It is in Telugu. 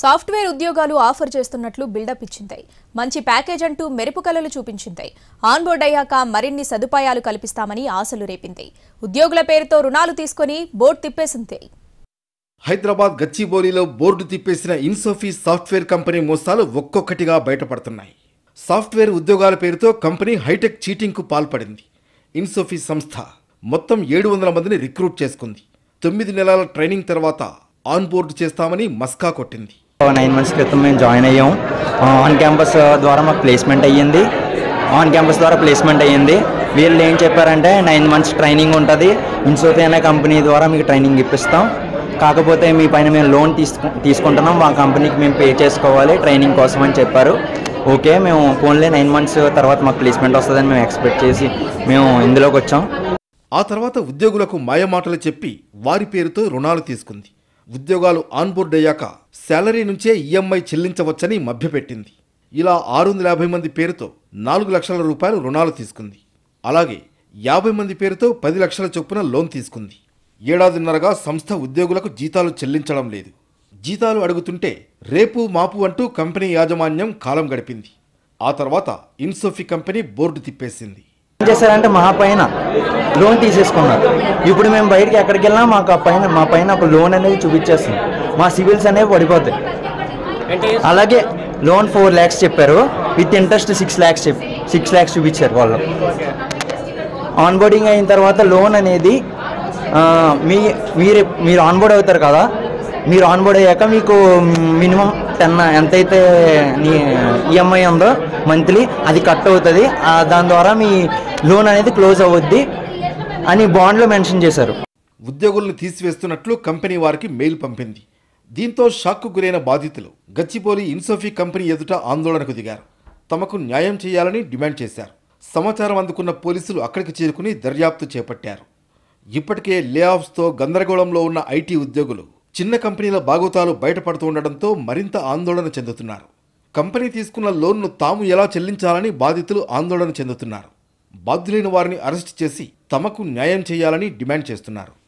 సాఫ్ట్వేర్ ఉద్యోగాలు ఆఫర్ చేస్తున్నట్లు బిల్డప్ ఇచ్చింది. మంచి ప్యాకేజ్ అంటూ మెరుపు కలలు చూపించింది. ఆన్బోర్డ్ అయ్యాక మరిన్ని సదుపాయాలు కల్పిస్తామని ఆశలు రేపింది. ఉద్యోగుల పేరుతో రుణాలు తీసుకొని బోర్డు తిప్పేసింది. హైదరాబాద్ గచ్చిబౌలిలో బోర్డు తిప్పేసిన ఇన్సోఫీ సాఫ్ట్వేర్ కంపెనీ మోసాలు ఒక్కొక్కటిగా బయటపడుతున్నాయి. సాఫ్ట్వేర్ ఉద్యోగాల పేరుతో కంపెనీ హైటెక్ చీటింగ్కు పాల్పడింది. ఇన్సోఫీ సంస్థ మొత్తం ఏడు వందల మందిని రిక్రూట్ చేసుకుంది. తొమ్మిది నెలల ట్రైనింగ్ తర్వాత ఆన్బోర్డు చేస్తామని మస్కా కొట్టింది. నైన్ మంత్స్ క్రితం మేము జాయిన్ అయ్యాం. ఆన్ క్యాంపస్ ద్వారా మాకు ప్లేస్మెంట్ అయ్యింది. ఆన్ క్యాంపస్ ద్వారా ప్లేస్మెంట్ అయ్యింది. వీళ్ళు ఏం చెప్పారంటే నైన్ మంత్స్ ట్రైనింగ్ ఉంటుంది. ఇన్సోఫీ అనే కంపెనీ ద్వారా మీకు ట్రైనింగ్ ఇప్పిస్తాం. కాకపోతే మీ పైన మేము లోన్ తీసుకు తీసుకుంటున్నాం. మా కంపెనీకి మేము పే చేసుకోవాలి ట్రైనింగ్ కోసం అని చెప్పారు. ఓకే మేము ఓన్లీ నైన్ మంత్స్ తర్వాత మాకు ప్లేస్మెంట్ వస్తుందని మేము ఎక్స్పెక్ట్ చేసి మేము ఇందులోకి వచ్చాం. ఆ తర్వాత ఉద్యోగులకు మాయమాటలు చెప్పి వారి పేరుతో రుణాలు తీసుకుంది. ఉద్యోగాలు ఆన్బోర్డ్ అయ్యాక శాలరీ నుంచే ఈఎంఐ చెల్లించవచ్చని మభ్యపెట్టింది. ఇలా ఆరు వందల యాభై మంది పేరుతో నాలుగు లక్షల రూపాయలు రుణాలు తీసుకుంది. అలాగే యాభై మంది పేరుతో పది లక్షల చొప్పున లోన్ తీసుకుంది. ఏడాదిన్నరగా సంస్థ ఉద్యోగులకు జీతాలు చెల్లించడం లేదు. జీతాలు అడుగుతుంటే రేపు మాపు అంటూ కంపెనీ యాజమాన్యం కాలం గడిపింది. ఆ తర్వాత ఇన్సోఫీ కంపెనీ బోర్డు తిప్పేసింది. ఏం చేశారంటే మహాపైన లోన్ తీసేసుకున్నారు. ఇప్పుడు మేము బయటికి ఎక్కడికి వెళ్ళినా మాకు ఆ పైన మా పైన ఒక లోన్ అనేది చూపించేస్తుంది. మా సివిల్స్ అనేవి పడిపోతాయి. అలాగే లోన్ ఫోర్ ల్యాక్స్ చెప్పారు. విత్ ఇంట్రెస్ట్ సిక్స్ ల్యాక్స్ చెప్ సిక్స్ ల్యాక్స్ చూపించారు వాళ్ళు. ఆన్బోర్డింగ్ అయిన తర్వాత లోన్ అనేది మీ మీరు మీరు ఆన్బోర్డ్ అవుతారు కదా? మీరు ఆన్బోర్డ్ అయ్యాక మీకు మినిమం టెన్ ఎంతైతే ఈఎంఐ ఉందో మంత్లీ అది కట్ అవుతుంది. ఆ, దాని ద్వారా మీ లోన్ అనేది క్లోజ్ అవుద్ది. అని బాండ్లో మెన్షన్ చేశారు. ఉద్యోగులను తీసివేస్తున్నట్లు కంపెనీ వారికి మెయిల్ పంపింది. దీంతో షాక్కు గురైన బాధితులు గచ్చిబౌలి ఇన్సోఫీ కంపెనీ ఎదుట ఆందోళనకు దిగారు. తమకు న్యాయం చేయాలని డిమాండ్ చేశారు. సమాచారం అందుకున్న పోలీసులు అక్కడికి చేరుకుని దర్యాప్తు చేపట్టారు. ఇప్పటికే లేఆఫ్స్తో గందరగోళంలో ఉన్న ఐటీ ఉద్యోగులు చిన్న కంపెనీల బాగోతాలు బయటపడుతూ ఉండడంతో మరింత ఆందోళన చెందుతున్నారు. కంపెనీ తీసుకున్న లోన్ను తాము ఎలా చెల్లించాలని బాధితులు ఆందోళన చెందుతున్నారు. బాధ్యులైన వారిని అరెస్ట్ చేసి తమకు న్యాయం చేయాలని డిమాండ్ చేస్తున్నారు.